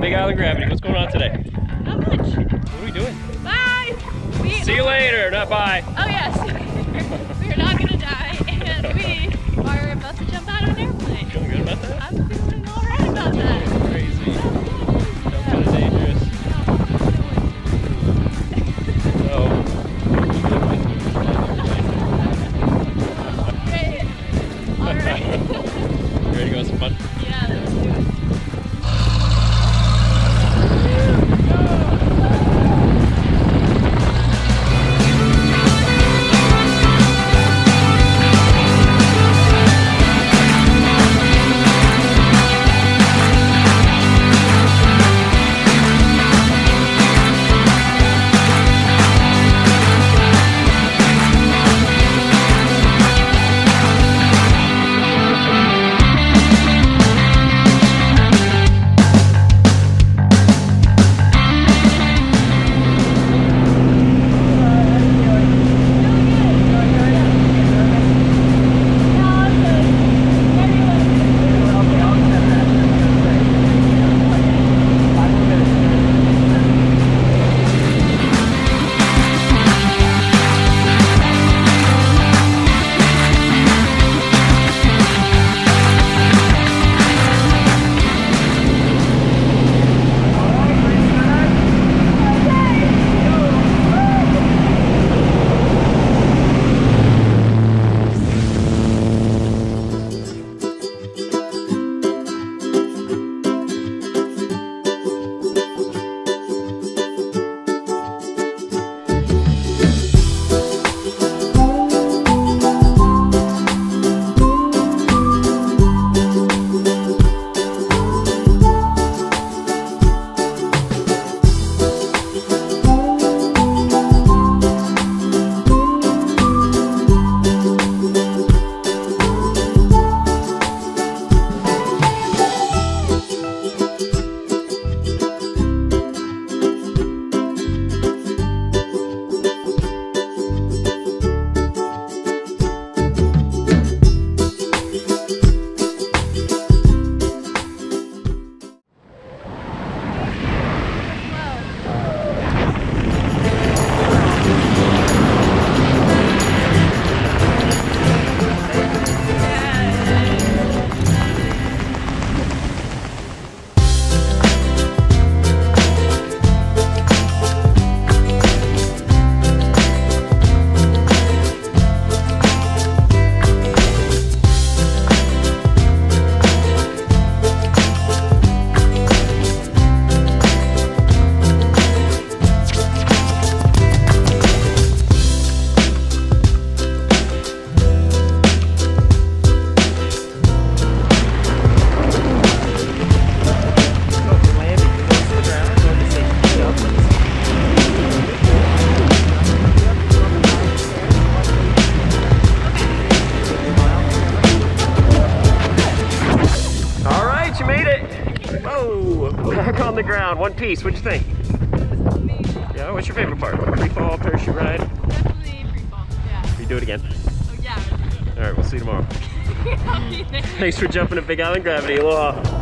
Big Island Gravity. What's going on today? Not much. What are we doing? Bye! We See you later, not bye. Oh yes. we are not gonna die and we are about to jump out of an airplane. You feeling good about that? I'm feeling alright about that. Crazy. That's kind of dangerous. so. All right. ready to go have some fun? Yeah, let's do it. Back on the ground, one piece. What'd you think? Yeah, what's your favorite part? Free fall, parachute ride? Definitely free fall. Yeah. You do it again. Oh, yeah. All right, we'll see you tomorrow. I'll be there. Thanks for jumping at Big Island Gravity. Aloha.